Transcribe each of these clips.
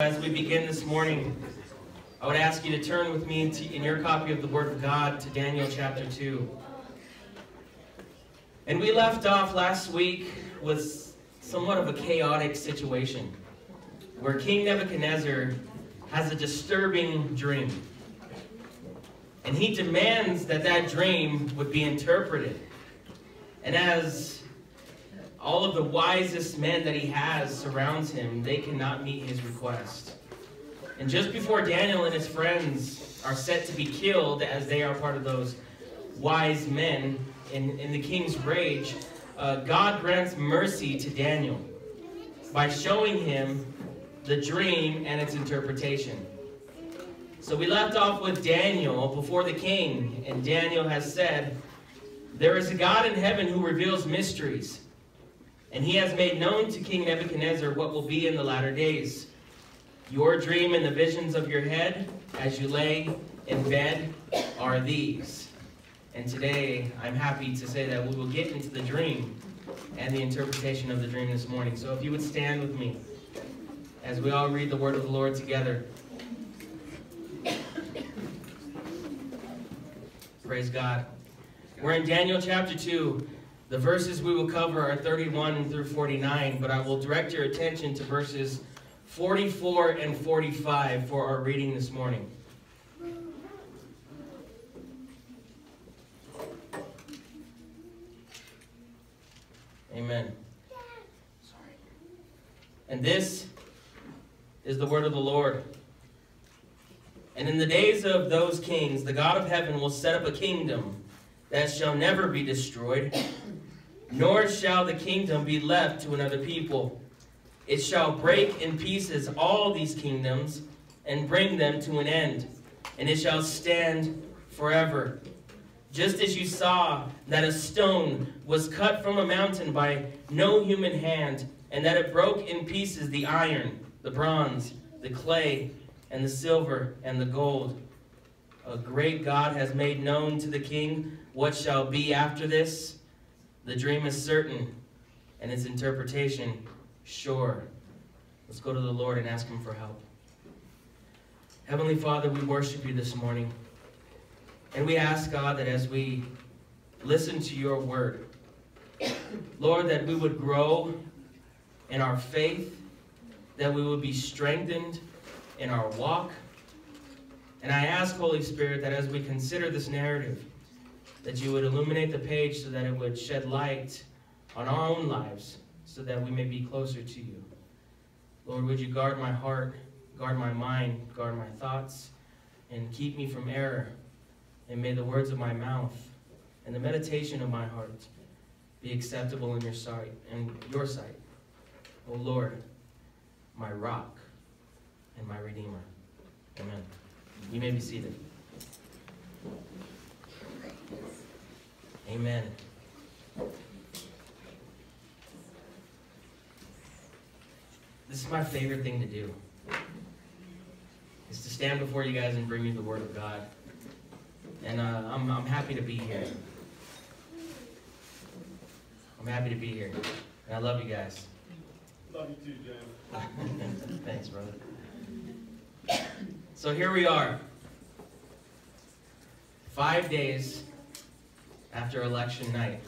As we begin this morning, I would ask you to turn with me in your copy of the Word of God to Daniel chapter 2. And we left off last week with somewhat of a chaotic situation where King Nebuchadnezzar has a disturbing dream. And he demands that that dream would be interpreted. And as all of the wisest men that he has surrounds him, they cannot meet his request. And just before Daniel and his friends are set to be killed, as they are part of those wise men in, in the king's rage, uh, God grants mercy to Daniel by showing him the dream and its interpretation. So we left off with Daniel before the king, and Daniel has said, There is a God in heaven who reveals mysteries. And he has made known to King Nebuchadnezzar what will be in the latter days. Your dream and the visions of your head as you lay in bed are these. And today, I'm happy to say that we will get into the dream and the interpretation of the dream this morning. So if you would stand with me as we all read the word of the Lord together. Praise God. We're in Daniel chapter 2. The verses we will cover are 31 through 49, but I will direct your attention to verses 44 and 45 for our reading this morning. Amen. Sorry. And this is the word of the Lord. And in the days of those kings, the God of heaven will set up a kingdom that shall never be destroyed nor shall the kingdom be left to another people. It shall break in pieces all these kingdoms and bring them to an end, and it shall stand forever. Just as you saw that a stone was cut from a mountain by no human hand, and that it broke in pieces the iron, the bronze, the clay, and the silver, and the gold. A great God has made known to the king what shall be after this the dream is certain and its interpretation sure. Let's go to the Lord and ask Him for help. Heavenly Father, we worship you this morning. And we ask, God, that as we listen to your word, Lord, that we would grow in our faith, that we would be strengthened in our walk. And I ask, Holy Spirit, that as we consider this narrative, that you would illuminate the page so that it would shed light on our own lives so that we may be closer to you. Lord, would you guard my heart, guard my mind, guard my thoughts, and keep me from error. And may the words of my mouth and the meditation of my heart be acceptable in your sight and your sight. O Lord, my rock and my redeemer. Amen. You may be seated. Amen. This is my favorite thing to do. Is to stand before you guys and bring you the Word of God. And uh, I'm, I'm happy to be here. I'm happy to be here. And I love you guys. Love you too, James. Thanks, brother. So here we are. Five days after election night.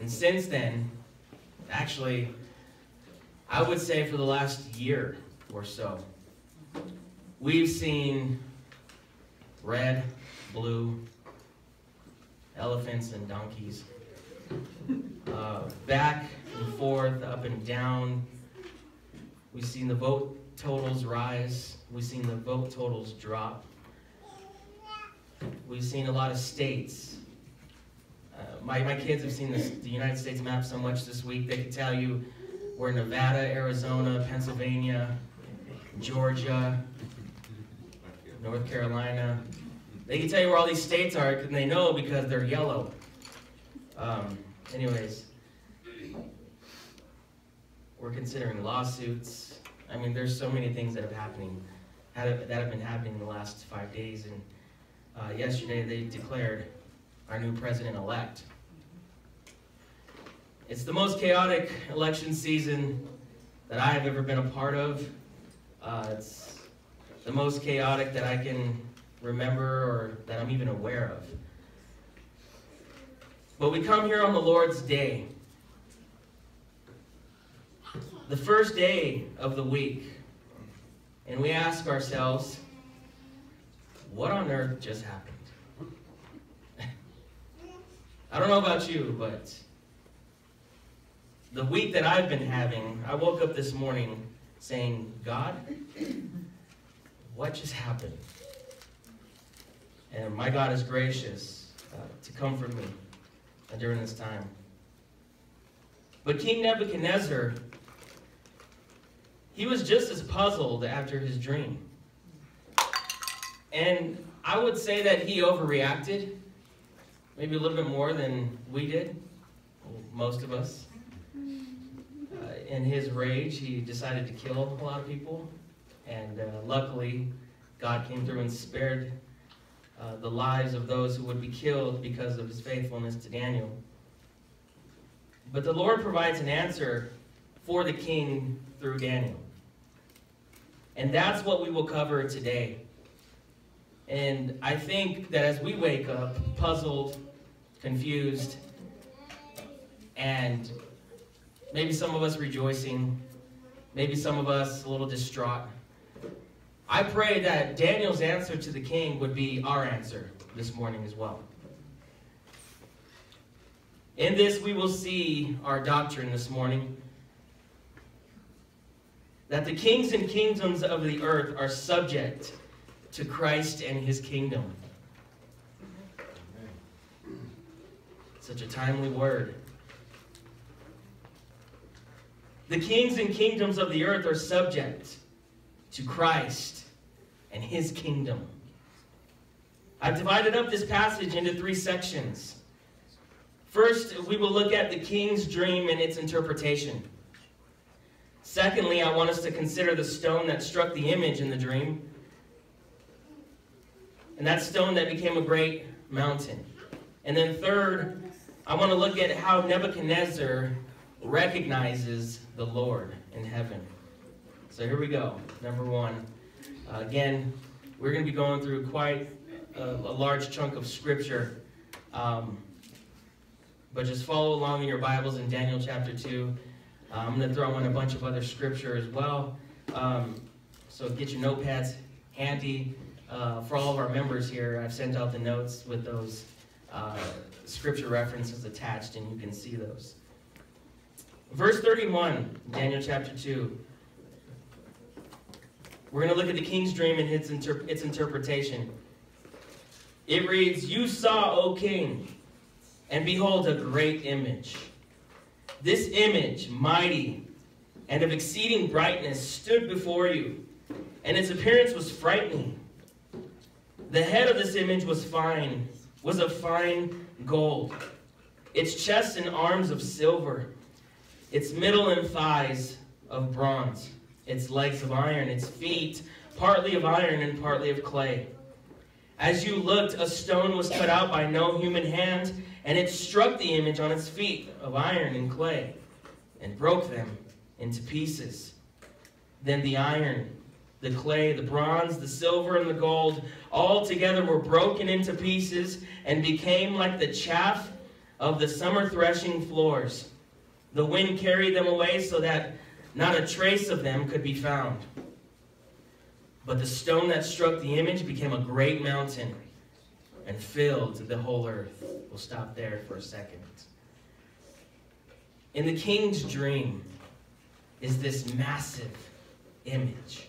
And since then, actually, I would say for the last year or so, we've seen red, blue, elephants and donkeys, uh, back and forth, up and down. We've seen the vote totals rise. We've seen the vote totals drop. We've seen a lot of states. Uh, my, my kids have seen this, the United States map so much this week, they can tell you where Nevada, Arizona, Pennsylvania, Georgia, North Carolina, they can tell you where all these states are, and they know because they're yellow. Um, anyways, we're considering lawsuits. I mean, there's so many things that have happening, that have been happening in the last five days, and uh, yesterday they declared our new president-elect. It's the most chaotic election season that I have ever been a part of. Uh, it's the most chaotic that I can remember or that I'm even aware of. But we come here on the Lord's Day, the first day of the week, and we ask ourselves, what on earth just happened? I don't know about you, but the week that I've been having, I woke up this morning saying, God, what just happened? And my God is gracious uh, to comfort me during this time. But King Nebuchadnezzar, he was just as puzzled after his dream. And I would say that he overreacted, maybe a little bit more than we did, most of us. Uh, in his rage, he decided to kill a lot of people. And uh, luckily, God came through and spared uh, the lives of those who would be killed because of his faithfulness to Daniel. But the Lord provides an answer for the king through Daniel. And that's what we will cover today. And I think that as we wake up puzzled, confused, and maybe some of us rejoicing, maybe some of us a little distraught, I pray that Daniel's answer to the king would be our answer this morning as well. In this, we will see our doctrine this morning that the kings and kingdoms of the earth are subject to Christ and his kingdom. Such a timely word. The kings and kingdoms of the earth are subject to Christ and his kingdom. I've divided up this passage into three sections. First, we will look at the king's dream and its interpretation. Secondly, I want us to consider the stone that struck the image in the dream and that stone that became a great mountain. And then third, I want to look at how Nebuchadnezzar recognizes the Lord in heaven. So here we go. Number one. Uh, again, we're going to be going through quite a, a large chunk of scripture. Um, but just follow along in your Bibles in Daniel chapter 2. Uh, I'm going to throw in a bunch of other scripture as well. Um, so get your notepads handy. Uh, for all of our members here, I've sent out the notes with those uh, scripture references attached, and you can see those. Verse 31, Daniel chapter 2. We're going to look at the king's dream and its, its interpretation. It reads, You saw, O king, and behold, a great image. This image, mighty and of exceeding brightness, stood before you, and its appearance was frightening. The head of this image was fine, was of fine gold. Its chest and arms of silver. Its middle and thighs of bronze. Its legs of iron. Its feet partly of iron and partly of clay. As you looked, a stone was cut out by no human hand, and it struck the image on its feet of iron and clay, and broke them into pieces. Then the iron the clay, the bronze, the silver, and the gold, all together were broken into pieces and became like the chaff of the summer threshing floors. The wind carried them away so that not a trace of them could be found. But the stone that struck the image became a great mountain and filled the whole earth. We'll stop there for a second. In the king's dream is this massive image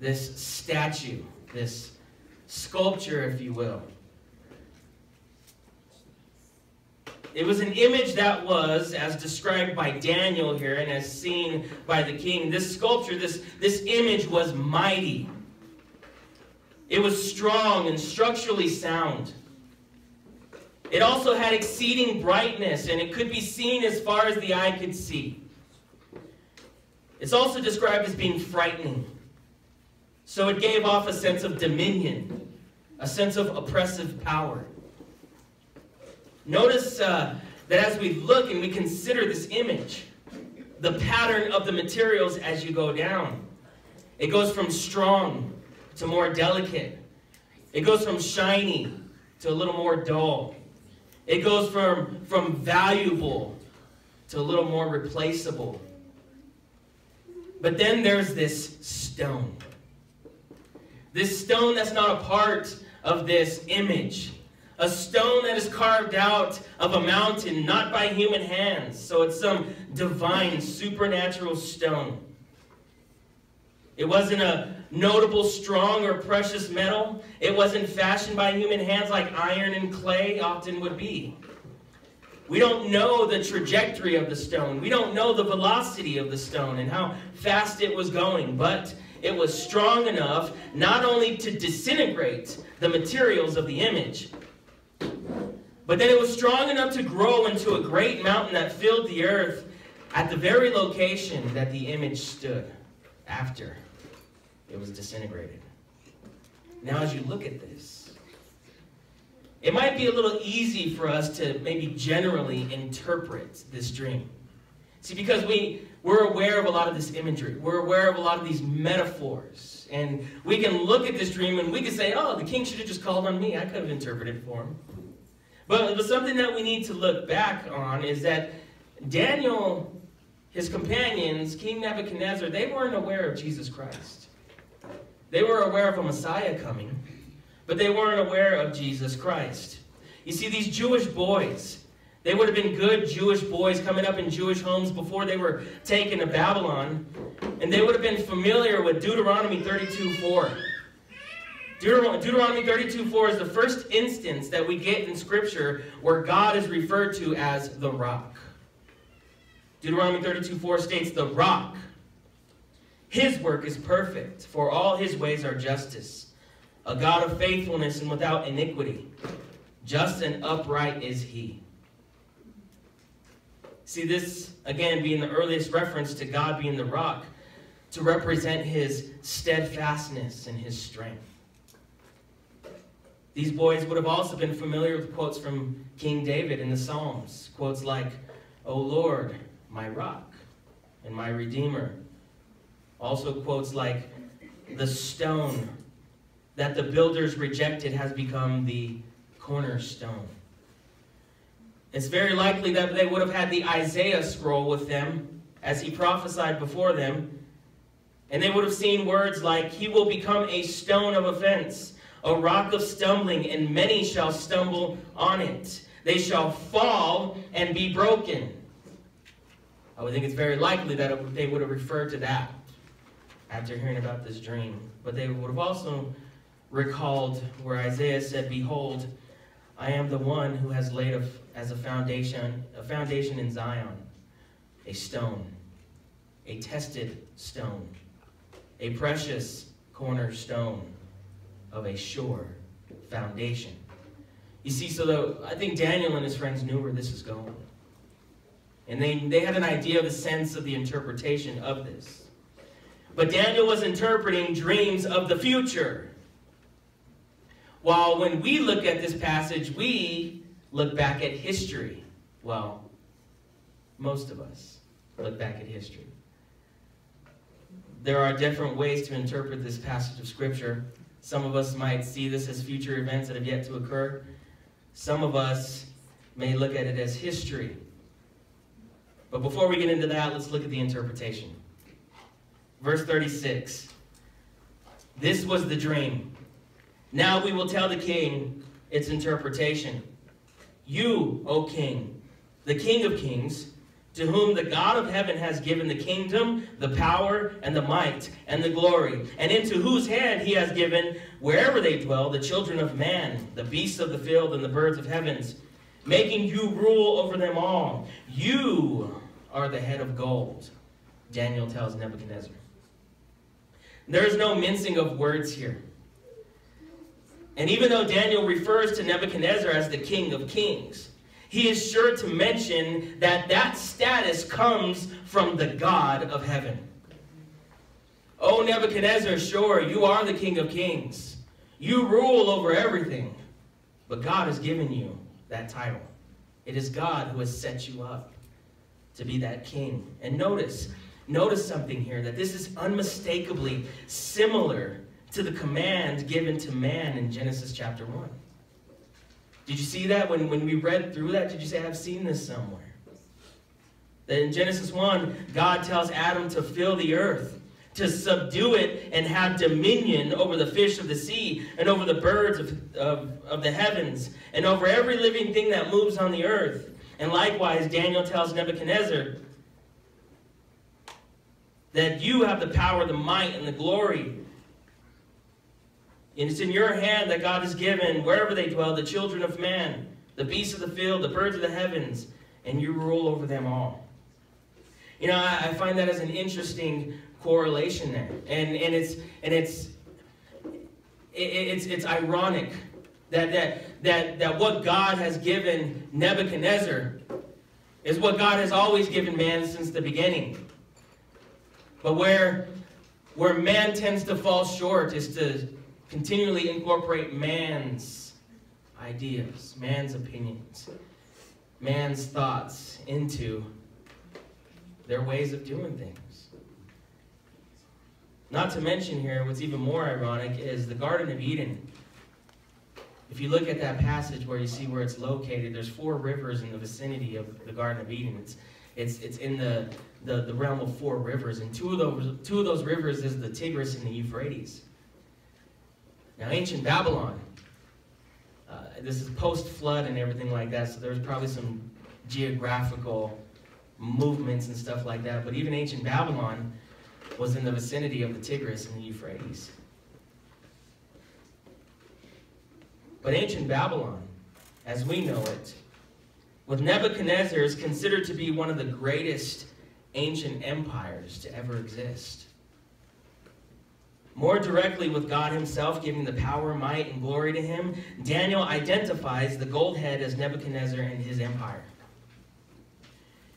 this statue, this sculpture, if you will. It was an image that was, as described by Daniel here and as seen by the king, this sculpture, this, this image was mighty. It was strong and structurally sound. It also had exceeding brightness, and it could be seen as far as the eye could see. It's also described as being frightening. So it gave off a sense of dominion, a sense of oppressive power. Notice uh, that as we look and we consider this image, the pattern of the materials as you go down. It goes from strong to more delicate. It goes from shiny to a little more dull. It goes from, from valuable to a little more replaceable. But then there's this stone. This stone that's not a part of this image. A stone that is carved out of a mountain, not by human hands. So it's some divine, supernatural stone. It wasn't a notable, strong, or precious metal. It wasn't fashioned by human hands like iron and clay often would be. We don't know the trajectory of the stone. We don't know the velocity of the stone and how fast it was going, but it was strong enough not only to disintegrate the materials of the image, but then it was strong enough to grow into a great mountain that filled the earth at the very location that the image stood after it was disintegrated. Now, as you look at this, it might be a little easy for us to maybe generally interpret this dream. See, because we, we're aware of a lot of this imagery, we're aware of a lot of these metaphors, and we can look at this dream and we can say, oh, the king should have just called on me. I could have interpreted for him. But, but something that we need to look back on is that Daniel, his companions, King Nebuchadnezzar, they weren't aware of Jesus Christ. They were aware of a Messiah coming, but they weren't aware of Jesus Christ. You see, these Jewish boys, they would have been good Jewish boys coming up in Jewish homes before they were taken to Babylon, and they would have been familiar with Deuteronomy 32 4. Deuteronomy 32 4 is the first instance that we get in Scripture where God is referred to as the rock. Deuteronomy 32 4 states, The rock his work is perfect, for all his ways are justice. A God of faithfulness and without iniquity. Just and upright is he. See, this, again, being the earliest reference to God being the rock, to represent his steadfastness and his strength. These boys would have also been familiar with quotes from King David in the Psalms. Quotes like, O Lord, my rock and my redeemer, also quotes like, the stone that the builders rejected has become the cornerstone. It's very likely that they would have had the Isaiah scroll with them as he prophesied before them. And they would have seen words like, He will become a stone of offense, a rock of stumbling, and many shall stumble on it. They shall fall and be broken. I would think it's very likely that they would have referred to that after hearing about this dream. But they would have also recalled where Isaiah said, Behold, I am the one who has laid a, as a foundation, a foundation in Zion, a stone, a tested stone, a precious cornerstone of a sure foundation. You see, so though I think Daniel and his friends knew where this is going. And they, they had an idea of the sense of the interpretation of this. But Daniel was interpreting dreams of the future. While when we look at this passage, we look back at history. Well, most of us look back at history. There are different ways to interpret this passage of Scripture. Some of us might see this as future events that have yet to occur. Some of us may look at it as history. But before we get into that, let's look at the interpretation. Verse 36. This was the dream. Now we will tell the king its interpretation. You, O king, the king of kings, to whom the God of heaven has given the kingdom, the power, and the might, and the glory, and into whose hand he has given, wherever they dwell, the children of man, the beasts of the field, and the birds of heavens, making you rule over them all. You are the head of gold, Daniel tells Nebuchadnezzar. There is no mincing of words here. And even though Daniel refers to Nebuchadnezzar as the king of kings, he is sure to mention that that status comes from the God of heaven. Oh, Nebuchadnezzar, sure, you are the king of kings. You rule over everything. But God has given you that title. It is God who has set you up to be that king. And notice, notice something here that this is unmistakably similar to the command given to man in Genesis chapter 1. Did you see that when, when we read through that? Did you say, I've seen this somewhere? That in Genesis 1, God tells Adam to fill the earth, to subdue it and have dominion over the fish of the sea and over the birds of, of, of the heavens and over every living thing that moves on the earth. And likewise, Daniel tells Nebuchadnezzar that you have the power, the might, and the glory and it's in your hand that God has given, wherever they dwell, the children of man, the beasts of the field, the birds of the heavens, and you rule over them all. You know, I, I find that as an interesting correlation there. And, and it's, and it's, it, it's, it's ironic that, that, that, that what God has given Nebuchadnezzar is what God has always given man since the beginning. But where, where man tends to fall short is to continually incorporate man's ideas, man's opinions, man's thoughts into their ways of doing things. Not to mention here, what's even more ironic is the Garden of Eden. If you look at that passage where you see where it's located, there's four rivers in the vicinity of the Garden of Eden. It's, it's, it's in the, the, the realm of four rivers, and two of, those, two of those rivers is the Tigris and the Euphrates. Now, ancient Babylon, uh, this is post-flood and everything like that, so there's probably some geographical movements and stuff like that, but even ancient Babylon was in the vicinity of the Tigris and the Euphrates. But ancient Babylon, as we know it, with Nebuchadnezzar, is considered to be one of the greatest ancient empires to ever exist more directly with God himself giving the power, might, and glory to him, Daniel identifies the gold head as Nebuchadnezzar and his empire.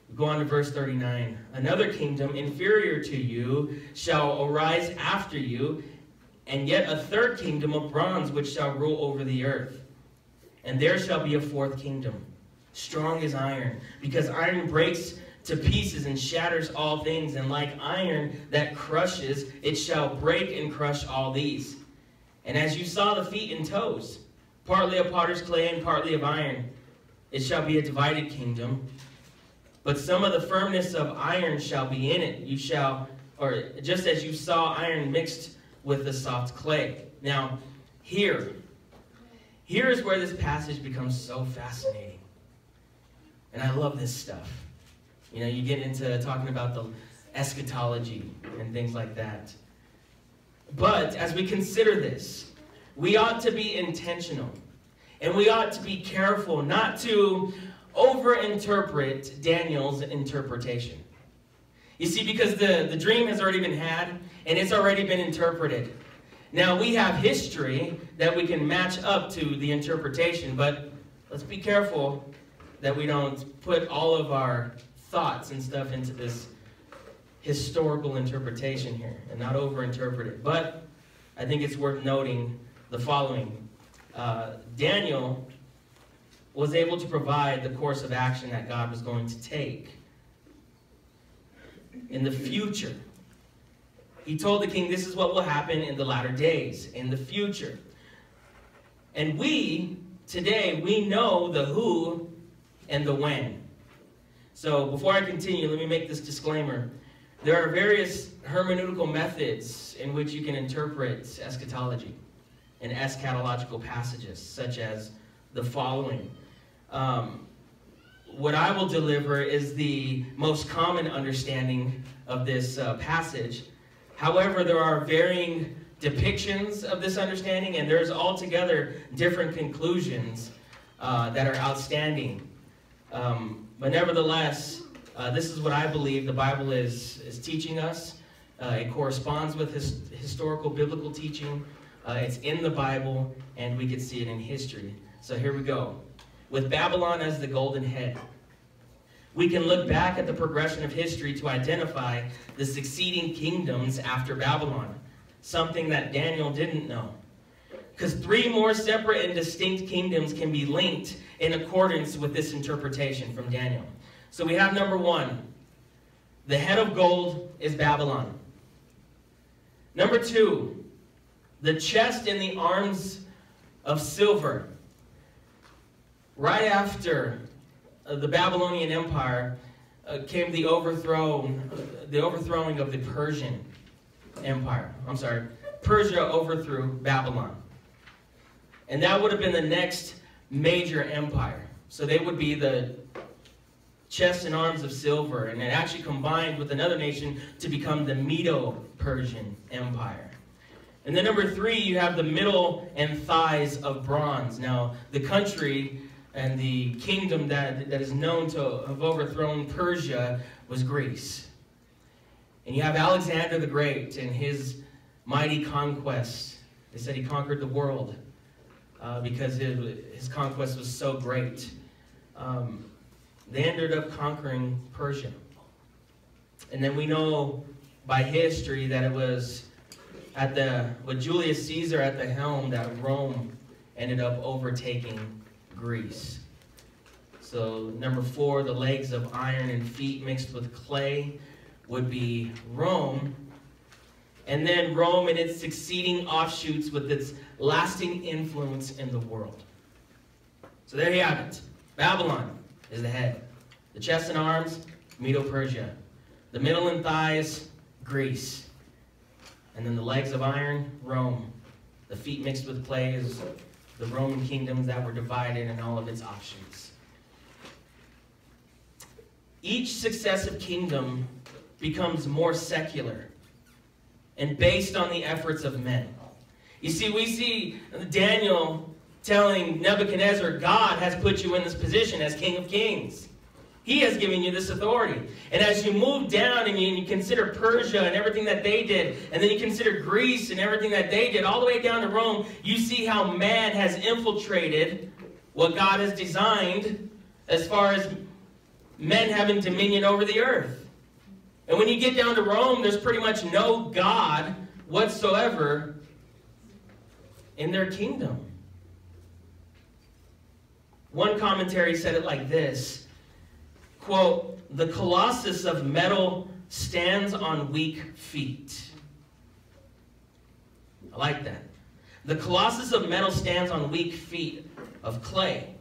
We go on to verse 39. Another kingdom inferior to you shall arise after you, and yet a third kingdom of bronze which shall rule over the earth. And there shall be a fourth kingdom, strong as iron, because iron breaks to pieces and shatters all things, and like iron that crushes, it shall break and crush all these. And as you saw the feet and toes, partly of potter's clay and partly of iron, it shall be a divided kingdom. But some of the firmness of iron shall be in it. You shall, or just as you saw iron mixed with the soft clay. Now, here, here is where this passage becomes so fascinating. And I love this stuff. You know, you get into talking about the eschatology and things like that. But as we consider this, we ought to be intentional. And we ought to be careful not to overinterpret Daniel's interpretation. You see, because the, the dream has already been had and it's already been interpreted. Now, we have history that we can match up to the interpretation, but let's be careful that we don't put all of our thoughts and stuff into this historical interpretation here and not overinterpret it. But I think it's worth noting the following. Uh, Daniel was able to provide the course of action that God was going to take in the future. He told the king, this is what will happen in the latter days, in the future. And we, today, we know the who and the when. So before I continue, let me make this disclaimer. There are various hermeneutical methods in which you can interpret eschatology and eschatological passages, such as the following. Um, what I will deliver is the most common understanding of this uh, passage. However, there are varying depictions of this understanding, and there's altogether different conclusions uh, that are outstanding. Um, but nevertheless, uh, this is what I believe the Bible is, is teaching us. Uh, it corresponds with his, historical biblical teaching. Uh, it's in the Bible, and we can see it in history. So here we go. With Babylon as the golden head, we can look back at the progression of history to identify the succeeding kingdoms after Babylon, something that Daniel didn't know. Because three more separate and distinct kingdoms can be linked in accordance with this interpretation from Daniel. So we have number one, the head of gold is Babylon. Number two, the chest and the arms of silver. Right after uh, the Babylonian Empire uh, came the overthrow, the overthrowing of the Persian Empire. I'm sorry, Persia overthrew Babylon. And that would have been the next major empire. So they would be the chest and arms of silver, and it actually combined with another nation to become the Medo-Persian Empire. And then number three, you have the middle and thighs of bronze. Now, the country and the kingdom that, that is known to have overthrown Persia was Greece. And you have Alexander the Great and his mighty conquest. They said he conquered the world uh, because his, his, conquest was so great. Um, they ended up conquering Persia. And then we know by history that it was at the with Julius Caesar at the helm that Rome ended up overtaking Greece. So number four, the legs of iron and feet mixed with clay would be Rome. And then Rome and its succeeding offshoots with its lasting influence in the world. So there you have it. Babylon is the head. The chest and arms, Medo-Persia. The middle and thighs, Greece. And then the legs of iron, Rome. The feet mixed with clay is the Roman kingdoms that were divided and all of its offshoots. Each successive kingdom becomes more secular and based on the efforts of men. You see, we see Daniel telling Nebuchadnezzar, God has put you in this position as King of Kings. He has given you this authority. And as you move down and you, consider Persia and everything that they did, and then you consider Greece and everything that they did, all the way down to Rome, you see how man has infiltrated what God has designed as far as men having dominion over the earth. And when you get down to Rome, there's pretty much no God whatsoever in their kingdom. One commentary said it like this quote, the colossus of metal stands on weak feet. I like that. The colossus of metal stands on weak feet of clay.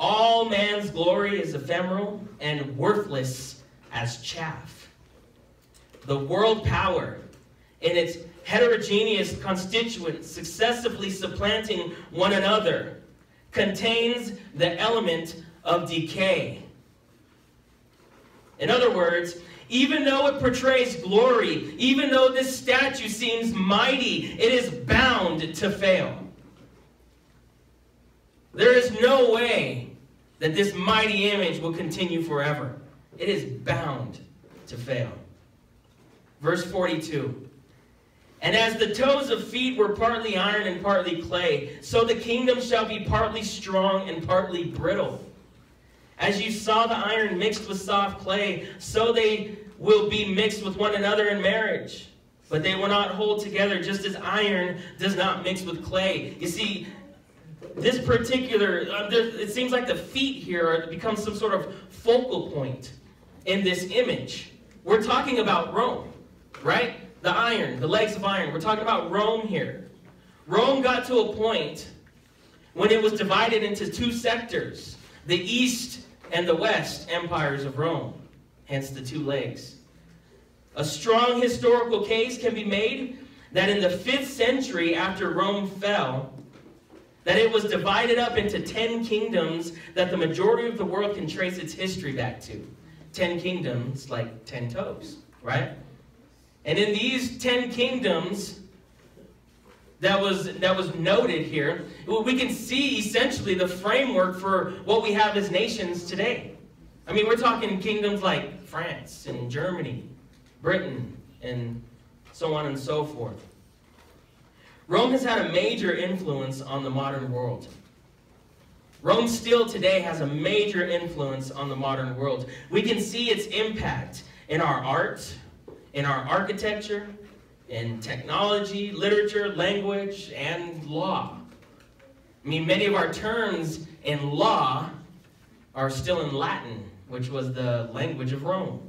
All man's glory is ephemeral and worthless as chaff. The world power, in its heterogeneous constituents successively supplanting one another, contains the element of decay in other words, even though it portrays glory, even though this statue seems mighty, it is bound to fail. There is no way that this mighty image will continue forever. It is bound to fail. Verse 42. And as the toes of feet were partly iron and partly clay, so the kingdom shall be partly strong and partly brittle. As you saw the iron mixed with soft clay, so they will be mixed with one another in marriage. But they will not hold together just as iron does not mix with clay. You see, this particular, uh, there, it seems like the feet here become some sort of focal point in this image. We're talking about Rome, right? The iron, the legs of iron. We're talking about Rome here. Rome got to a point when it was divided into two sectors. The east and the west empires of Rome, hence the two legs. A strong historical case can be made that in the 5th century after Rome fell, that it was divided up into 10 kingdoms that the majority of the world can trace its history back to. 10 kingdoms, like 10 toes, right? And in these 10 kingdoms, that was, that was noted here, we can see essentially the framework for what we have as nations today. I mean, we're talking kingdoms like France and Germany, Britain, and so on and so forth. Rome has had a major influence on the modern world. Rome still today has a major influence on the modern world. We can see its impact in our art, in our architecture, in technology, literature, language, and law. I mean, many of our terms in law are still in Latin, which was the language of Rome.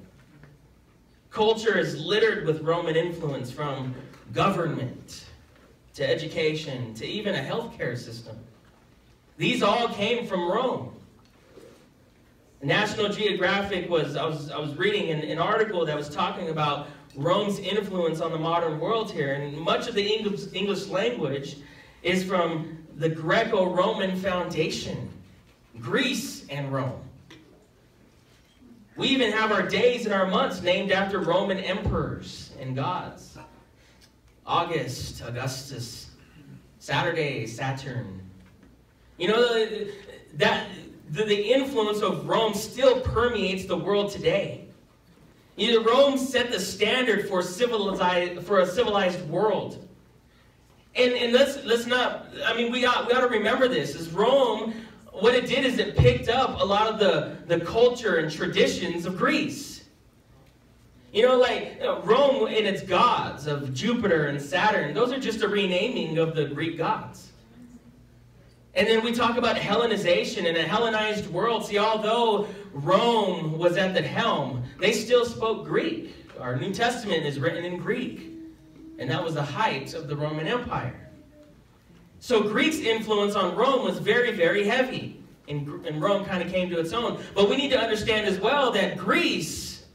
culture is littered with Roman influence from government to education to even a healthcare system. These all came from Rome. National Geographic was, I was, I was reading an, an article that was talking about Rome's influence on the modern world here, and much of the English, English language is from the Greco Roman foundation, Greece and Rome. We even have our days and our months named after Roman emperors and gods August, Augustus, Saturday, Saturn. You know, that the, the influence of Rome still permeates the world today. You know, Rome set the standard for civilized for a civilized world. And, and let's let's not I mean we got we got to remember this is Rome what it did is it picked up a lot of the, the culture and traditions of Greece. You know, like Rome and its gods of Jupiter and Saturn, those are just a renaming of the Greek gods. And then we talk about Hellenization and a Hellenized world. See, although Rome was at the helm, they still spoke Greek. Our New Testament is written in Greek. And that was the height of the Roman Empire. So Greek's influence on Rome was very, very heavy. And, and Rome kind of came to its own. But we need to understand as well that Greece,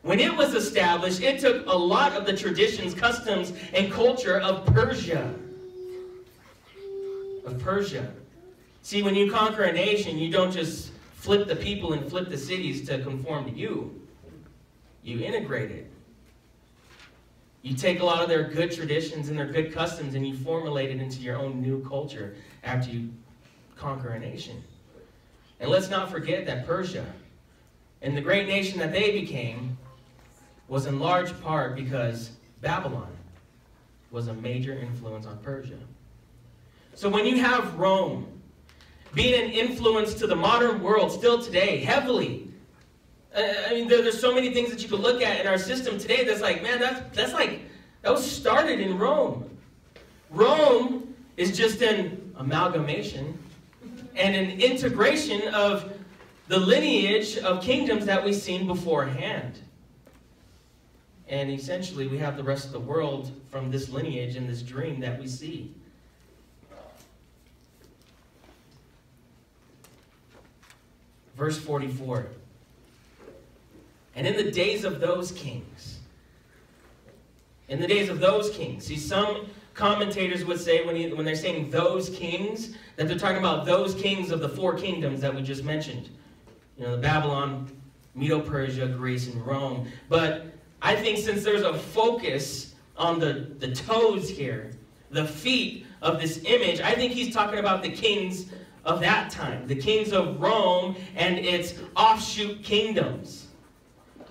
when it was established, it took a lot of the traditions, customs, and culture of Persia of Persia. See, when you conquer a nation, you don't just flip the people and flip the cities to conform to you. You integrate it. You take a lot of their good traditions and their good customs and you formulate it into your own new culture after you conquer a nation. And let's not forget that Persia and the great nation that they became was in large part because Babylon was a major influence on Persia. So when you have Rome being an influence to the modern world still today, heavily, I mean, there, there's so many things that you could look at in our system today that's like, man, that's, that's like, that was started in Rome. Rome is just an amalgamation and an integration of the lineage of kingdoms that we've seen beforehand. And essentially, we have the rest of the world from this lineage and this dream that we see. Verse 44. And in the days of those kings, in the days of those kings, see, some commentators would say when, he, when they're saying those kings, that they're talking about those kings of the four kingdoms that we just mentioned. You know, the Babylon, Medo-Persia, Greece, and Rome. But I think since there's a focus on the, the toes here, the feet of this image, I think he's talking about the kings of that time, the kings of Rome and its offshoot kingdoms.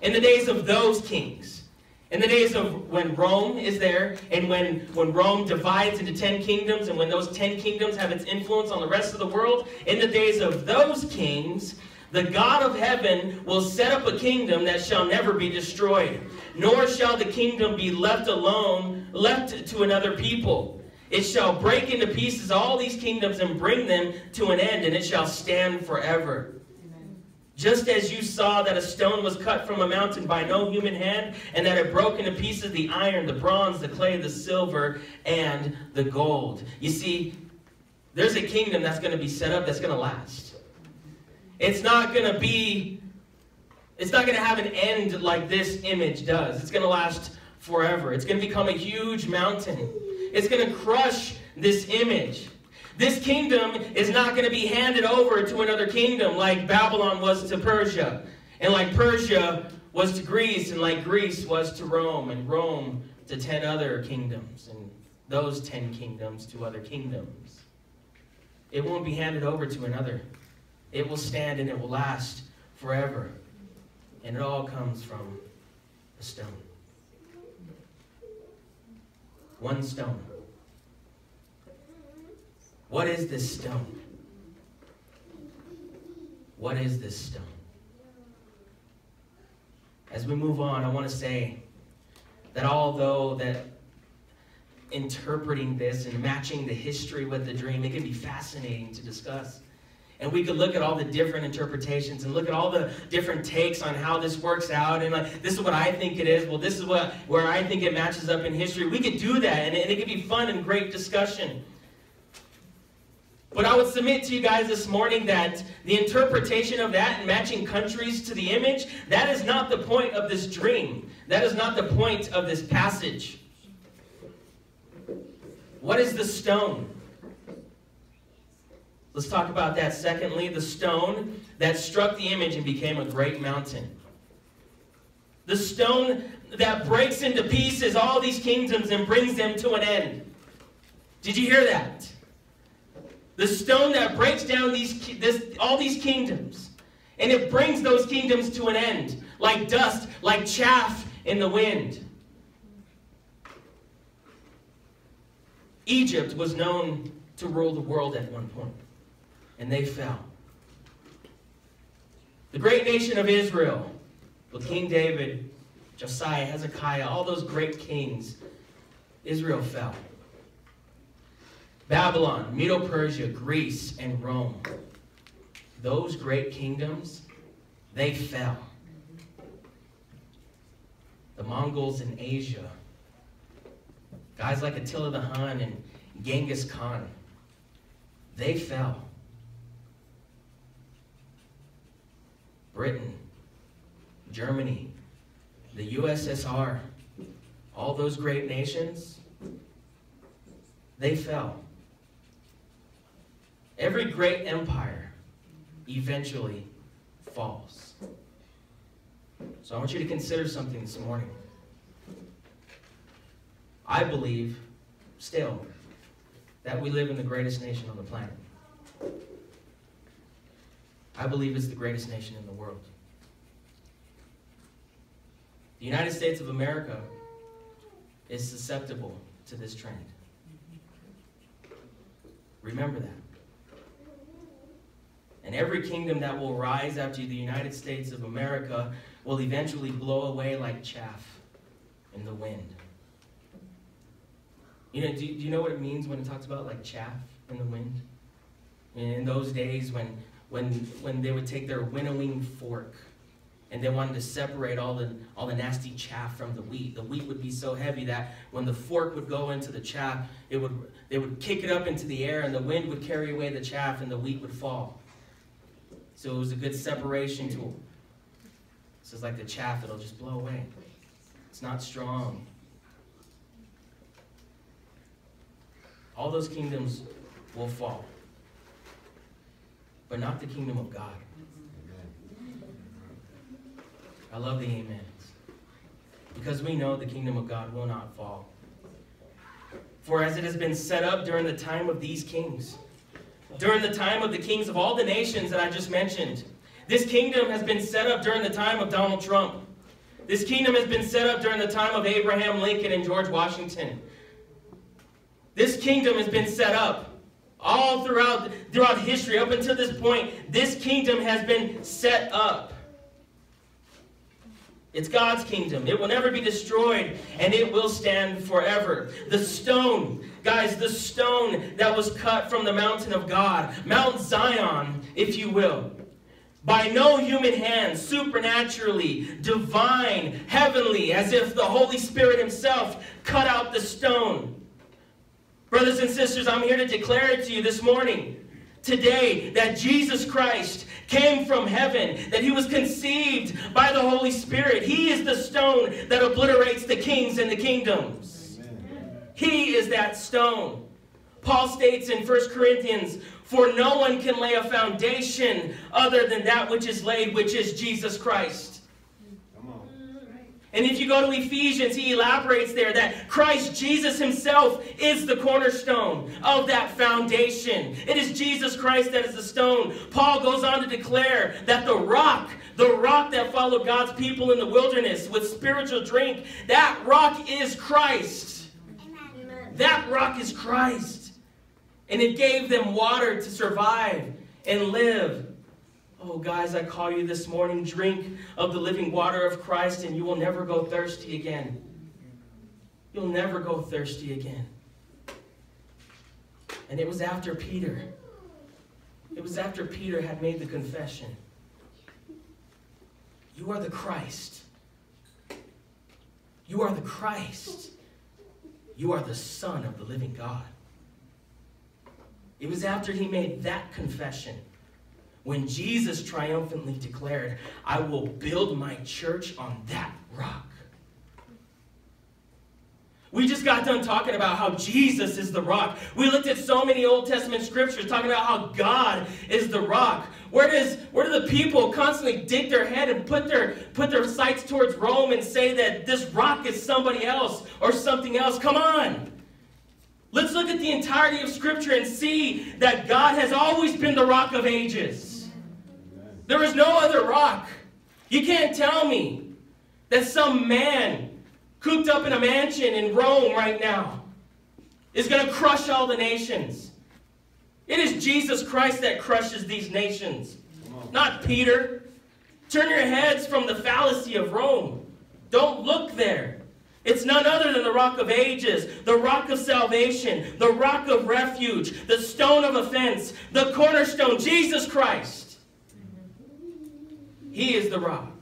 In the days of those kings, in the days of when Rome is there, and when, when Rome divides into ten kingdoms, and when those ten kingdoms have its influence on the rest of the world, in the days of those kings, the God of heaven will set up a kingdom that shall never be destroyed, nor shall the kingdom be left alone, left to another people. It shall break into pieces all these kingdoms and bring them to an end, and it shall stand forever. Amen. Just as you saw that a stone was cut from a mountain by no human hand, and that it broke into pieces the iron, the bronze, the clay, the silver, and the gold. You see, there's a kingdom that's going to be set up that's going to last. It's not going to be, it's not going to have an end like this image does. It's going to last forever. It's going to become a huge mountain. It's going to crush this image. This kingdom is not going to be handed over to another kingdom like Babylon was to Persia, and like Persia was to Greece, and like Greece was to Rome, and Rome to ten other kingdoms, and those ten kingdoms to other kingdoms. It won't be handed over to another. It will stand and it will last forever. And it all comes from a stone. One stone. What is this stone? What is this stone? As we move on, I want to say that although that interpreting this and matching the history with the dream, it can be fascinating to discuss. And we could look at all the different interpretations and look at all the different takes on how this works out and like this is what i think it is well this is what where i think it matches up in history we could do that and it, and it could be fun and great discussion but I would submit to you guys this morning that the interpretation of that and matching countries to the image, that is not the point of this dream. That is not the point of this passage. What is the stone? Let's talk about that. Secondly, the stone that struck the image and became a great mountain. The stone that breaks into pieces all these kingdoms and brings them to an end. Did you hear that? The stone that breaks down these, this, all these kingdoms. And it brings those kingdoms to an end, like dust, like chaff in the wind. Egypt was known to rule the world at one point, and they fell. The great nation of Israel, with King David, Josiah, Hezekiah, all those great kings, Israel fell. Babylon, Medo Persia, Greece, and Rome. Those great kingdoms, they fell. The Mongols in Asia, guys like Attila the Hun and Genghis Khan, they fell. Britain, Germany, the USSR, all those great nations, they fell. Every great empire eventually falls. So I want you to consider something this morning. I believe still that we live in the greatest nation on the planet. I believe it's the greatest nation in the world. The United States of America is susceptible to this trend. Remember that. And every kingdom that will rise after the United States of America will eventually blow away like chaff in the wind. You know, do, do you know what it means when it talks about like chaff in the wind? In those days when, when, when they would take their winnowing fork and they wanted to separate all the, all the nasty chaff from the wheat. The wheat would be so heavy that when the fork would go into the chaff, it would, they would kick it up into the air and the wind would carry away the chaff and the wheat would fall. So it was a good separation tool. So it's like the chaff, it'll just blow away. It's not strong. All those kingdoms will fall. But not the kingdom of God. I love the amens. Because we know the kingdom of God will not fall. For as it has been set up during the time of these kings, during the time of the kings of all the nations that I just mentioned. This kingdom has been set up during the time of Donald Trump. This kingdom has been set up during the time of Abraham Lincoln and George Washington. This kingdom has been set up all throughout, throughout history. Up until this point, this kingdom has been set up. It's God's kingdom. It will never be destroyed, and it will stand forever. The stone, guys, the stone that was cut from the mountain of God, Mount Zion, if you will, by no human hand, supernaturally, divine, heavenly, as if the Holy Spirit Himself cut out the stone. Brothers and sisters, I'm here to declare it to you this morning today that Jesus Christ came from heaven, that he was conceived by the Holy Spirit. He is the stone that obliterates the kings and the kingdoms. Amen. He is that stone. Paul states in 1 Corinthians, For no one can lay a foundation other than that which is laid, which is Jesus Christ. And if you go to Ephesians, he elaborates there that Christ Jesus himself is the cornerstone of that foundation. It is Jesus Christ that is the stone. Paul goes on to declare that the rock, the rock that followed God's people in the wilderness with spiritual drink, that rock is Christ. Amen. That rock is Christ. And it gave them water to survive and live. Oh, guys, I call you this morning, drink of the living water of Christ, and you will never go thirsty again. You'll never go thirsty again. And it was after Peter. It was after Peter had made the confession You are the Christ. You are the Christ. You are the Son of the living God. It was after he made that confession when Jesus triumphantly declared, I will build my church on that rock. We just got done talking about how Jesus is the rock. We looked at so many Old Testament scriptures talking about how God is the rock. Where does where do the people constantly dig their head and put their put their sights towards Rome and say that this rock is somebody else or something else? Come on. Let's look at the entirety of scripture and see that God has always been the rock of ages. There is no other rock. You can't tell me that some man cooped up in a mansion in Rome right now, is going to crush all the nations. It is Jesus Christ that crushes these nations, not Peter. Turn your heads from the fallacy of Rome. Don't look there. It's none other than the rock of ages, the rock of salvation, the rock of refuge, the stone of offense, the cornerstone, Jesus Christ. He is the rock.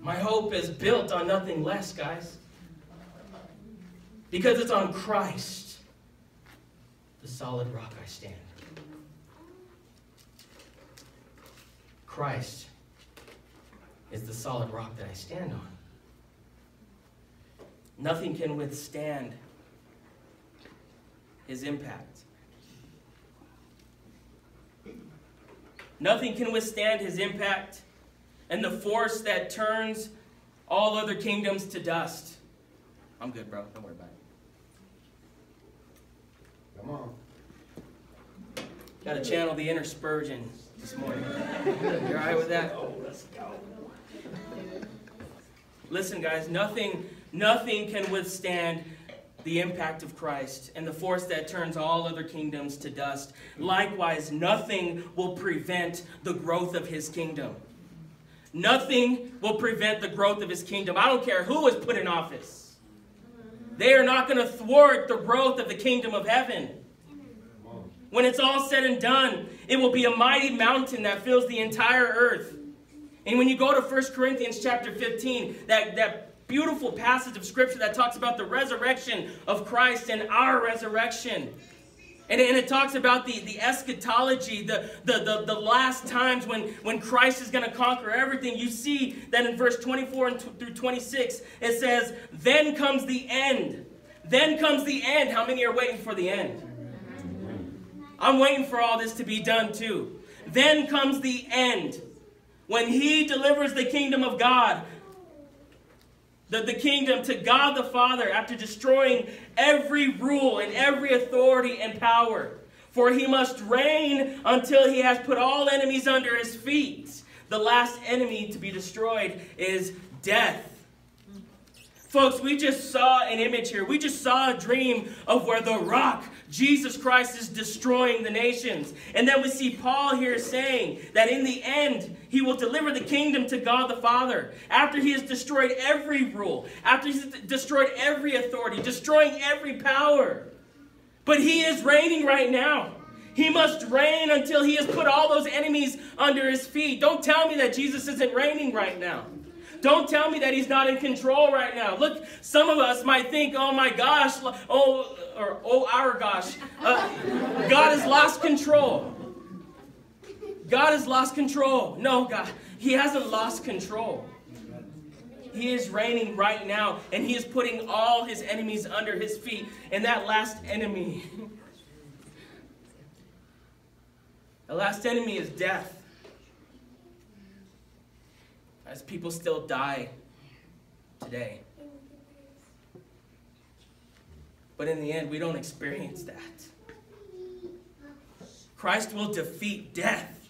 My hope is built on nothing less, guys. Because it's on Christ, the solid rock I stand. Christ is the solid rock that I stand on. Nothing can withstand his impact. Nothing can withstand his impact and the force that turns all other kingdoms to dust. I'm good, bro. Don't worry about it. Come on. Got to channel the inner Spurgeon this morning. You all right with that? Oh, let's go. Listen, guys, nothing, nothing can withstand the impact of Christ and the force that turns all other kingdoms to dust. Likewise, nothing will prevent the growth of his kingdom. Nothing will prevent the growth of his kingdom. I don't care who is put in office. They are not going to thwart the growth of the kingdom of heaven. When it's all said and done, it will be a mighty mountain that fills the entire earth. And when you go to 1 Corinthians chapter 15, that, that beautiful passage of scripture that talks about the resurrection of Christ and our resurrection. And, and it talks about the, the eschatology, the, the, the, the last times when, when Christ is going to conquer everything. You see that in verse 24 and through 26, it says, Then comes the end. Then comes the end. How many are waiting for the end? I'm waiting for all this to be done too. Then comes the end. When he delivers the kingdom of God the, the kingdom to God the Father after destroying every rule and every authority and power. For he must reign until he has put all enemies under his feet. The last enemy to be destroyed is death. Folks, we just saw an image here. We just saw a dream of where the rock, Jesus Christ, is destroying the nations. And then we see Paul here saying that in the end, he will deliver the kingdom to God the Father. After he has destroyed every rule, after he's destroyed every authority, destroying every power. But he is reigning right now. He must reign until he has put all those enemies under his feet. Don't tell me that Jesus isn't reigning right now. Don't tell me that he's not in control right now. Look, some of us might think, oh my gosh, oh, or oh our gosh, uh, God has lost control. God has lost control. No, God, he hasn't lost control. He is reigning right now, and he is putting all his enemies under his feet. And that last enemy, the last enemy is death as people still die today. But in the end, we don't experience that. Christ will defeat death.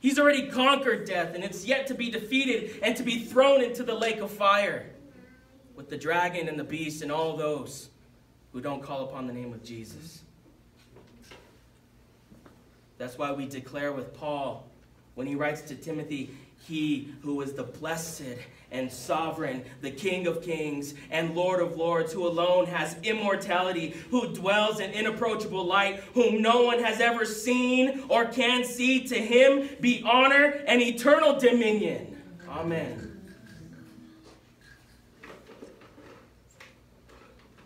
He's already conquered death, and it's yet to be defeated and to be thrown into the lake of fire with the dragon and the beast and all those who don't call upon the name of Jesus. That's why we declare with Paul when he writes to Timothy, He who is the blessed and sovereign, the King of kings and Lord of lords, who alone has immortality, who dwells in inapproachable light, whom no one has ever seen or can see, to him be honor and eternal dominion. Amen.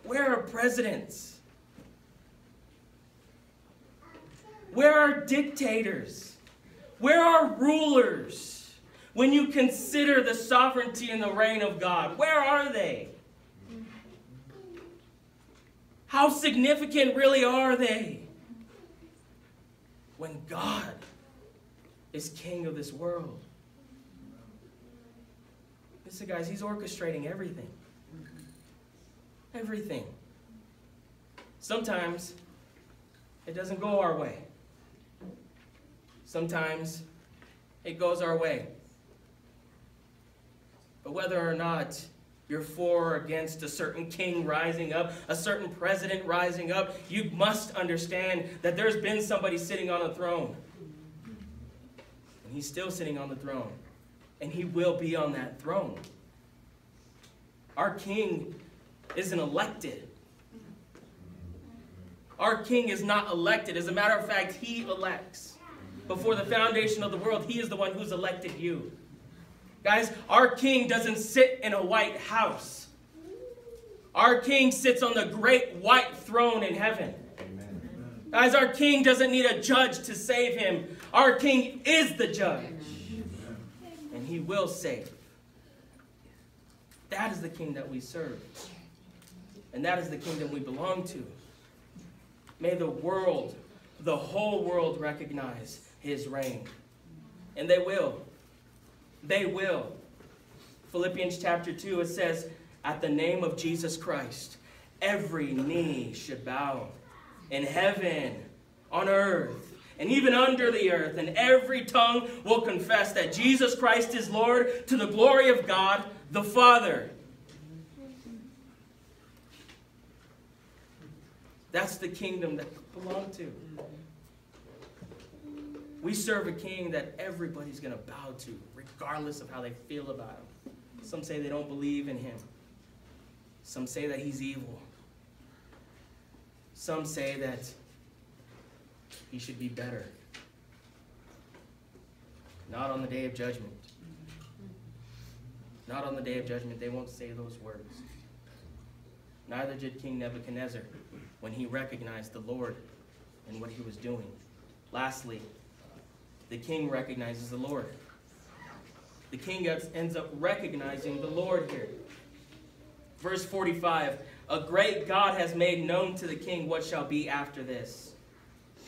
Where are presidents? Where are dictators? Where are rulers? When you consider the sovereignty and the reign of God, where are they? How significant really are they? When God is king of this world. Listen, guys, he's orchestrating everything. Everything. Sometimes it doesn't go our way. Sometimes it goes our way. Whether or not you're for or against a certain king rising up, a certain president rising up, you must understand that there's been somebody sitting on a throne. And he's still sitting on the throne. And he will be on that throne. Our king isn't elected. Our king is not elected. As a matter of fact, he elects. Before the foundation of the world, he is the one who's elected you. Guys, our king doesn't sit in a white house. Our king sits on the great white throne in heaven. Amen. Guys, our king doesn't need a judge to save him. Our king is the judge. And he will save. That is the king that we serve. And that is the kingdom we belong to. May the world, the whole world, recognize his reign. And they will. They will. Philippians chapter 2, it says, At the name of Jesus Christ, every knee should bow in heaven, on earth, and even under the earth, and every tongue will confess that Jesus Christ is Lord to the glory of God the Father. That's the kingdom that we belong to. We serve a king that everybody's going to bow to, regardless of how they feel about him. Some say they don't believe in him. Some say that he's evil. Some say that he should be better. Not on the day of judgment. Not on the day of judgment. They won't say those words. Neither did King Nebuchadnezzar when he recognized the Lord and what he was doing. Lastly, the king recognizes the Lord. The king ends up recognizing the Lord here. Verse 45 A great God has made known to the king what shall be after this.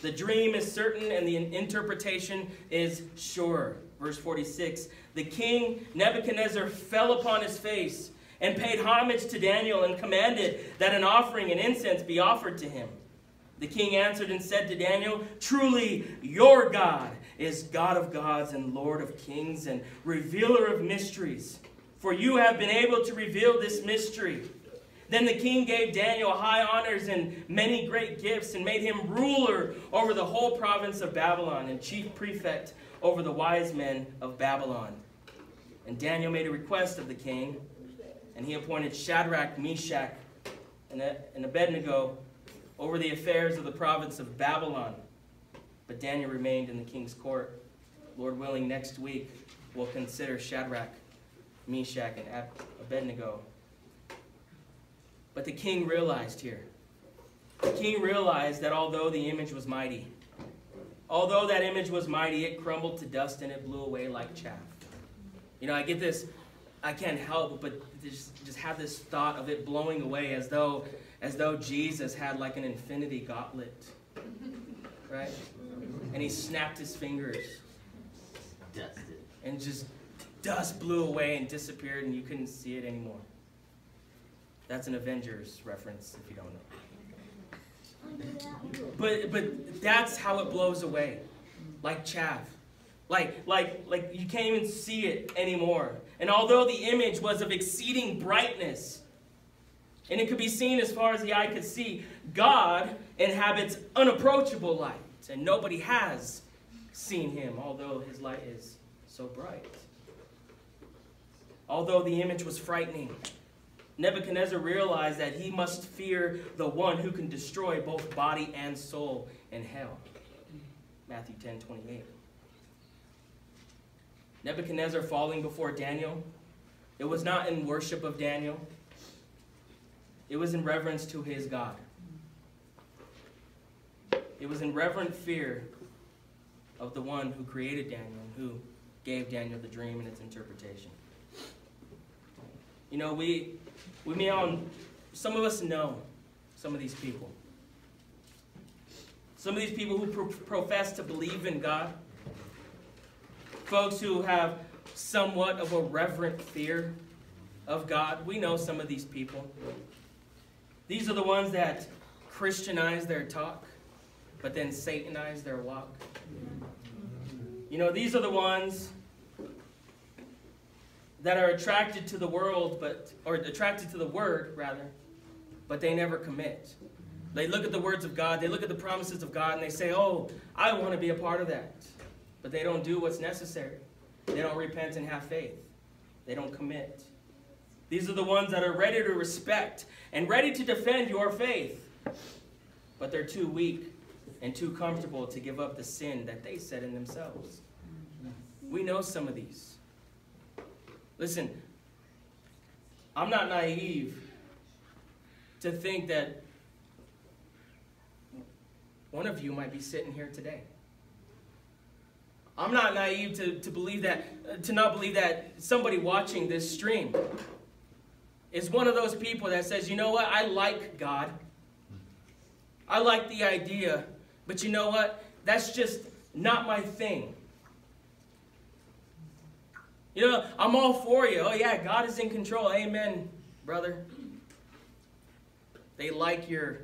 The dream is certain and the interpretation is sure. Verse 46 The king Nebuchadnezzar fell upon his face and paid homage to Daniel and commanded that an offering and incense be offered to him. The king answered and said to Daniel, Truly, your God is God of gods and Lord of kings and revealer of mysteries. For you have been able to reveal this mystery. Then the king gave Daniel high honors and many great gifts and made him ruler over the whole province of Babylon and chief prefect over the wise men of Babylon. And Daniel made a request of the king and he appointed Shadrach, Meshach, and Abednego over the affairs of the province of Babylon. But Daniel remained in the king's court. Lord willing, next week we'll consider Shadrach, Meshach, and Abednego. But the king realized here, the king realized that although the image was mighty, although that image was mighty, it crumbled to dust and it blew away like chaff. You know, I get this I can't help but just, just have this thought of it blowing away as though, as though Jesus had like an infinity gauntlet, right? And he snapped his fingers. Dusted. And just dust blew away and disappeared and you couldn't see it anymore. That's an Avengers reference if you don't know. But, but that's how it blows away, like chaff. Like, like, like you can't even see it anymore. And although the image was of exceeding brightness, and it could be seen as far as the eye could see, God inhabits unapproachable light, and nobody has seen him, although his light is so bright. although the image was frightening. Nebuchadnezzar realized that he must fear the one who can destroy both body and soul in hell. Matthew 10 28. Nebuchadnezzar falling before Daniel, it was not in worship of Daniel, it was in reverence to his God. It was in reverent fear of the one who created Daniel and who gave Daniel the dream and its interpretation. You know, we, we may all, some of us know some of these people. Some of these people who pro- profess to believe in God. Folks who have somewhat of a reverent fear of God. We know some of these people. These are the ones that Christianize their talk, but then Satanize their walk. You know, these are the ones that are attracted to the world, but or attracted to the word rather, but they never commit. They look at the words of God, they look at the promises of God, and they say, "Oh, I want to be a part of that," but they don't do what's necessary. They don't repent and have faith. They don't commit. These are the ones that are ready to respect and ready to defend your faith, but they're too weak and too comfortable to give up the sin that they set in themselves. We know some of these. Listen, I'm not naive to think that one of you might be sitting here today. I'm not naive to, to believe that, uh, to not believe that somebody watching this stream is one of those people that says, you know what, I like God. I like the idea, but you know what? That's just not my thing. You know, I'm all for you. Oh, yeah, God is in control. Amen, brother. They like your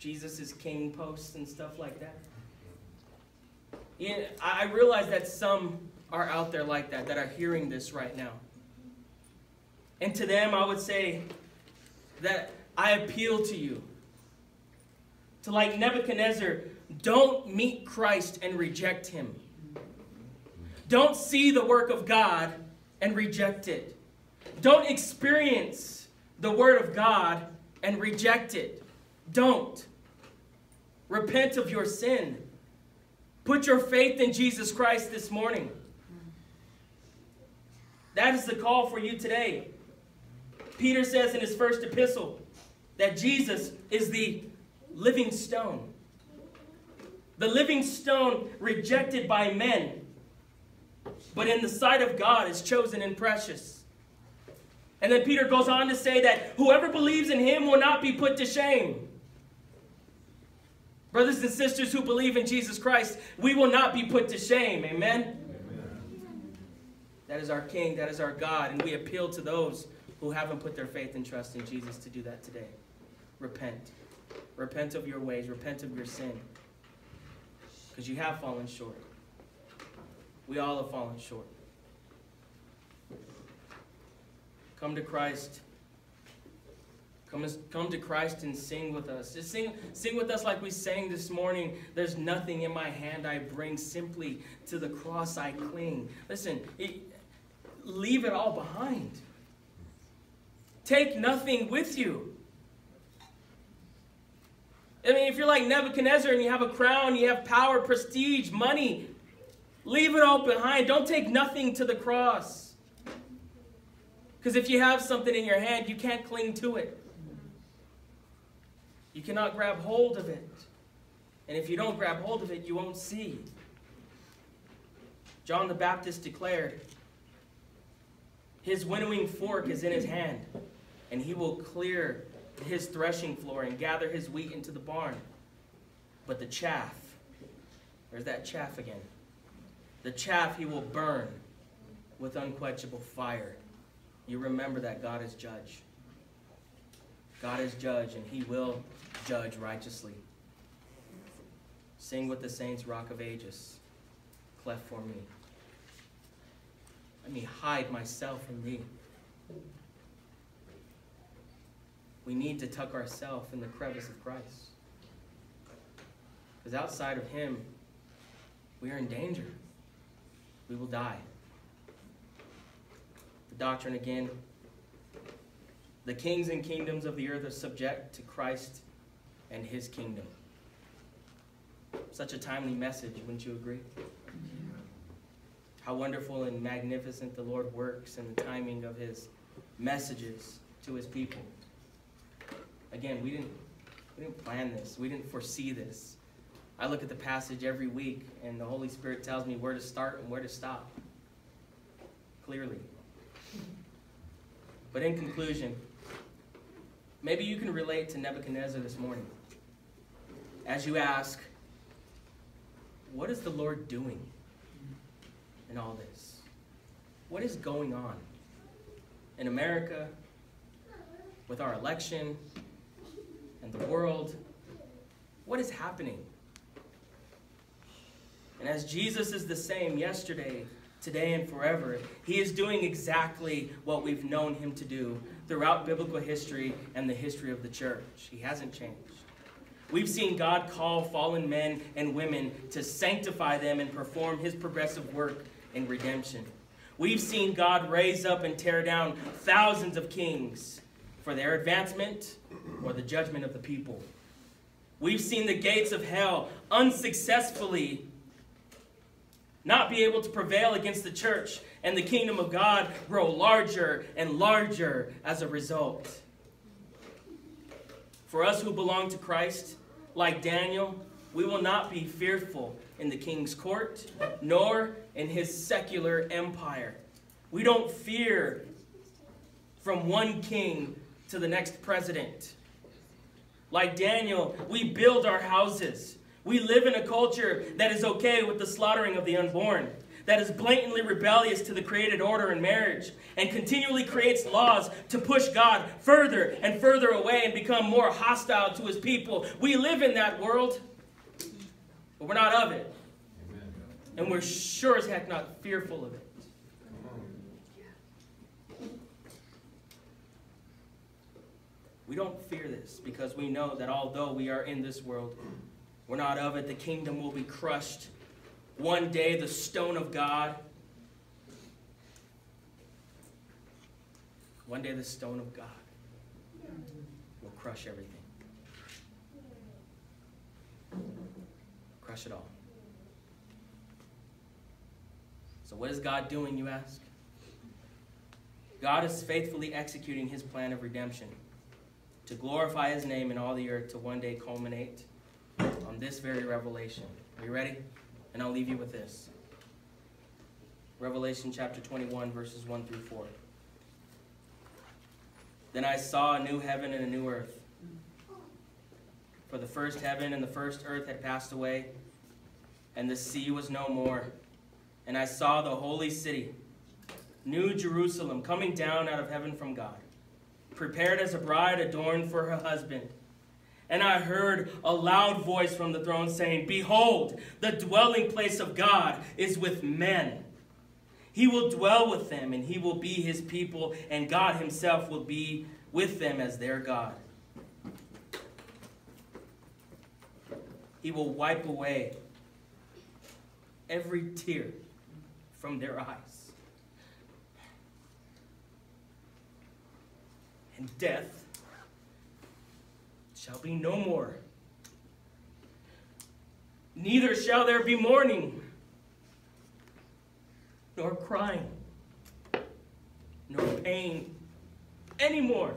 Jesus is King posts and stuff like that. You know, I realize that some are out there like that, that are hearing this right now. And to them, I would say that I appeal to you to, like Nebuchadnezzar, don't meet Christ and reject him. Don't see the work of God and reject it. Don't experience the Word of God and reject it. Don't. Repent of your sin. Put your faith in Jesus Christ this morning. That is the call for you today. Peter says in his first epistle that Jesus is the living stone. The living stone rejected by men but in the sight of God is chosen and precious. And then Peter goes on to say that whoever believes in him will not be put to shame. Brothers and sisters who believe in Jesus Christ, we will not be put to shame. Amen? Amen? That is our King, that is our God, and we appeal to those who haven't put their faith and trust in Jesus to do that today. Repent. Repent of your ways, repent of your sin. Because you have fallen short. We all have fallen short. Come to Christ. Come, come to Christ and sing with us. Just sing, sing with us like we sang this morning. There's nothing in my hand I bring, simply to the cross I cling. Listen, it, leave it all behind. Take nothing with you. I mean, if you're like Nebuchadnezzar and you have a crown, you have power, prestige, money, Leave it all behind. Don't take nothing to the cross. Because if you have something in your hand, you can't cling to it. You cannot grab hold of it. And if you don't grab hold of it, you won't see. John the Baptist declared, His winnowing fork is in his hand, and he will clear his threshing floor and gather his wheat into the barn. But the chaff, there's that chaff again the chaff he will burn with unquenchable fire. You remember that God is judge. God is judge, and he will judge righteously. Sing with the saints, Rock of Ages, cleft for me. Let me hide myself in thee. We need to tuck ourselves in the crevice of Christ. Because outside of him, we are in danger we will die. The doctrine again. The kings and kingdoms of the earth are subject to Christ and his kingdom. Such a timely message, wouldn't you agree? How wonderful and magnificent the Lord works in the timing of his messages to his people. Again, we didn't, we didn't plan this, we didn't foresee this. I look at the passage every week, and the Holy Spirit tells me where to start and where to stop. Clearly. But in conclusion, maybe you can relate to Nebuchadnezzar this morning. As you ask, what is the Lord doing in all this? What is going on in America, with our election, and the world? What is happening? And as Jesus is the same yesterday, today, and forever, he is doing exactly what we've known him to do throughout biblical history and the history of the church. He hasn't changed. We've seen God call fallen men and women to sanctify them and perform his progressive work in redemption. We've seen God raise up and tear down thousands of kings for their advancement or the judgment of the people. We've seen the gates of hell unsuccessfully not be able to prevail against the church and the kingdom of God grow larger and larger as a result. For us who belong to Christ, like Daniel, we will not be fearful in the king's court, nor in his secular empire. We don't fear from one king to the next president. Like Daniel, we build our houses. We live in a culture that is okay with the slaughtering of the unborn, that is blatantly rebellious to the created order in marriage, and continually creates laws to push God further and further away and become more hostile to his people. We live in that world, but we're not of it. And we're sure as heck not fearful of it. We don't fear this because we know that although we are in this world, we're not of it. The kingdom will be crushed. One day, the stone of God. One day, the stone of God will crush everything. Crush it all. So, what is God doing, you ask? God is faithfully executing his plan of redemption to glorify his name in all the earth to one day culminate on this very revelation. Are you ready? And I'll leave you with this. Revelation chapter 21, verses 1 through 4. Then I saw a new heaven and a new earth. For the first heaven and the first earth had passed away, and the sea was no more. And I saw the holy city, New Jerusalem, coming down out of heaven from God, prepared as a bride adorned for her husband. And I heard a loud voice from the throne saying, Behold, the dwelling place of God is with men. He will dwell with them, and he will be his people, and God himself will be with them as their God. He will wipe away every tear from their eyes. And death shall be no more. Neither shall there be mourning, nor crying, nor pain anymore.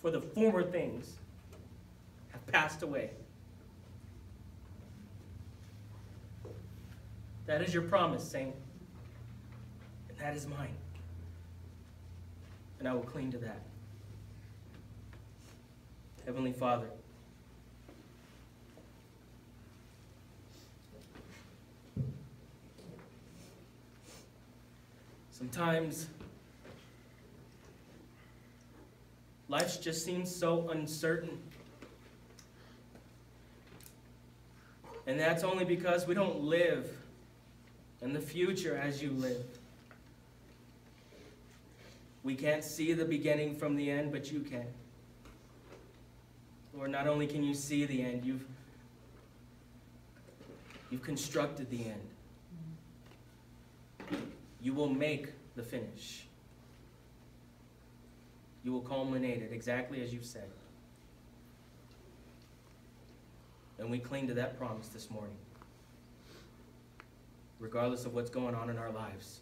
For the former things have passed away. That is your promise, saint. And that is mine and I will cling to that. Heavenly Father, sometimes life just seems so uncertain. And that's only because we don't live in the future as you live. We can't see the beginning from the end, but you can. Lord, not only can you see the end, you've, you've constructed the end. You will make the finish. You will culminate it exactly as you've said. And we cling to that promise this morning, regardless of what's going on in our lives.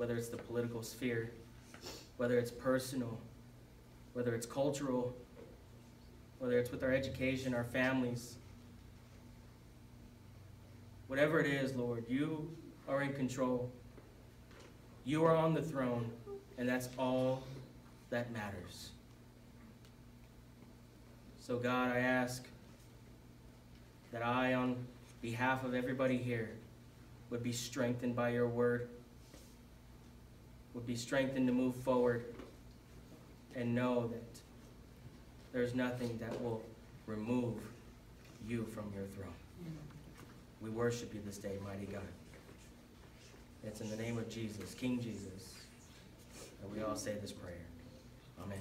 Whether it's the political sphere, whether it's personal, whether it's cultural, whether it's with our education, our families. Whatever it is, Lord, you are in control. You are on the throne, and that's all that matters. So, God, I ask that I, on behalf of everybody here, would be strengthened by your word, would be strengthened to move forward, and know that there's nothing that will remove you from your throne. We worship you this day, mighty God. It's in the name of Jesus, King Jesus, that we all say this prayer. Amen.